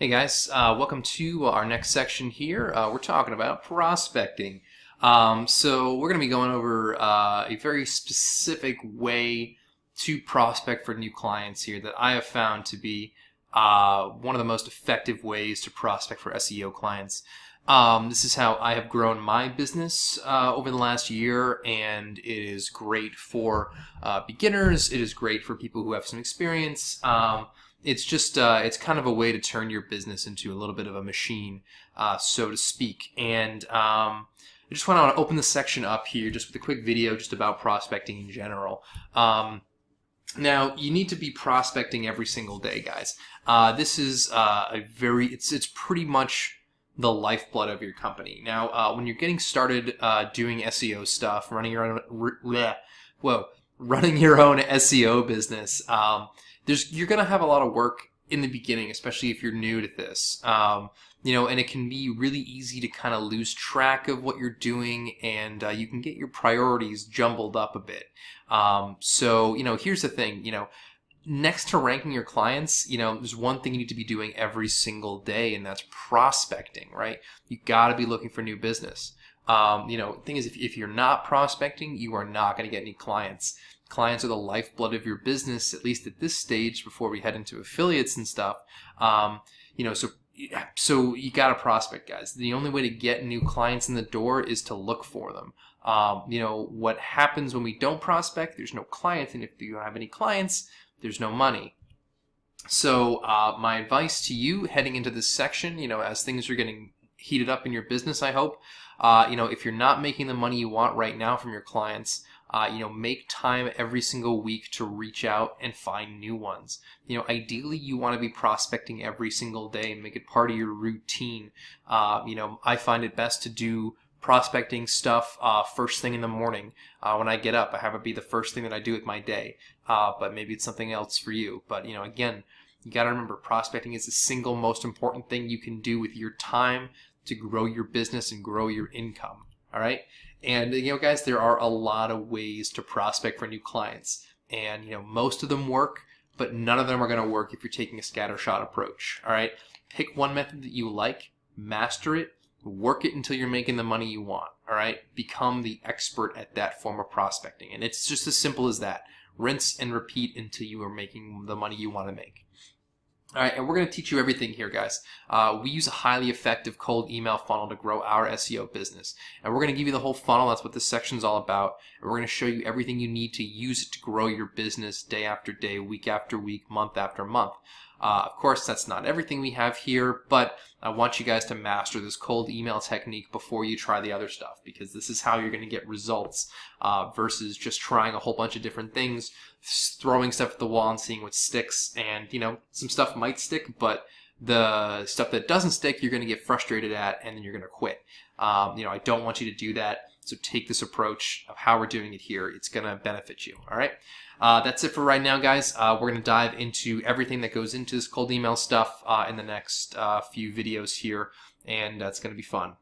Hey guys, uh, welcome to our next section here. Uh, we're talking about prospecting. Um, so we're going to be going over uh, a very specific way to prospect for new clients here that I have found to be uh, one of the most effective ways to prospect for SEO clients. Um, this is how I have grown my business uh, over the last year, and it is great for uh, beginners. It is great for people who have some experience. Um, it's just uh, it's kind of a way to turn your business into a little bit of a machine, uh, so to speak. And um, I just want to open the section up here just with a quick video just about prospecting in general. Um, now you need to be prospecting every single day, guys. Uh, this is uh, a very it's it's pretty much the lifeblood of your company. Now, uh, when you're getting started uh, doing SEO stuff, running your own, bleh, whoa, running your own SEO business. Um, there's you're gonna have a lot of work in the beginning, especially if you're new to this. Um, you know, and it can be really easy to kind of lose track of what you're doing, and uh, you can get your priorities jumbled up a bit. Um, so, you know, here's the thing, you know, next to ranking your clients, you know, there's one thing you need to be doing every single day, and that's prospecting, right? You got to be looking for new business. Um, you know, thing is, if, if you're not prospecting, you are not going to get any clients. Clients are the lifeblood of your business, at least at this stage before we head into affiliates and stuff. Um, you know, so so you got to prospect, guys. The only way to get new clients in the door is to look for them. Um, you know, what happens when we don't prospect? There's no clients, and if you don't have any clients, there's no money. So uh, my advice to you heading into this section, you know, as things are getting heated up in your business, I hope, uh, you know, if you're not making the money you want right now from your clients, uh, you know, make time every single week to reach out and find new ones. You know, ideally, you want to be prospecting every single day and make it part of your routine. Uh, you know, I find it best to do prospecting stuff uh, first thing in the morning uh, when I get up. I have it be the first thing that I do with my day. Uh, but maybe it's something else for you. But you know, again, you got to remember prospecting is the single most important thing you can do with your time to grow your business and grow your income. All right. And you know, guys, there are a lot of ways to prospect for new clients, and you know, most of them work, but none of them are going to work if you're taking a scattershot approach. All right, pick one method that you like, master it, work it until you're making the money you want. All right, become the expert at that form of prospecting, and it's just as simple as that. Rinse and repeat until you are making the money you want to make. All right, and we're going to teach you everything here, guys. Uh, we use a highly effective cold email funnel to grow our SEO business. And we're going to give you the whole funnel. That's what this section is all about. And we're going to show you everything you need to use it to grow your business day after day, week after week, month after month. Uh, of course, that's not everything we have here, but I want you guys to master this cold email technique before you try the other stuff because this is how you're going to get results uh, versus just trying a whole bunch of different things, throwing stuff at the wall and seeing what sticks. And, you know, some stuff might stick, but the stuff that doesn't stick, you're going to get frustrated at and then you're going to quit. Um, you know, I don't want you to do that. So take this approach of how we're doing it here. It's going to benefit you. All right. Uh, that's it for right now, guys. Uh, we're going to dive into everything that goes into this cold email stuff uh, in the next uh, few videos here, and that's going to be fun.